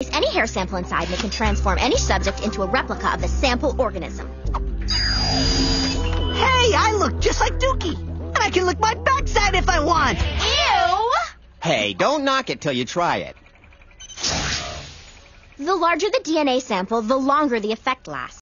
Place any hair sample inside and it can transform any subject into a replica of the sample organism. Hey, I look just like Dukey. And I can lick my backside if I want. Ew! Hey, don't knock it till you try it. The larger the DNA sample, the longer the effect lasts.